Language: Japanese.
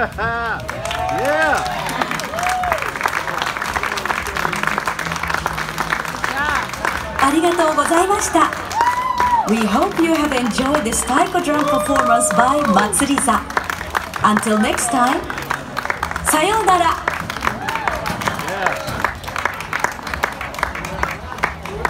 ありがとうございました We hope you have enjoyed this taiko drum performance by Matsuriza. Until next time さようなら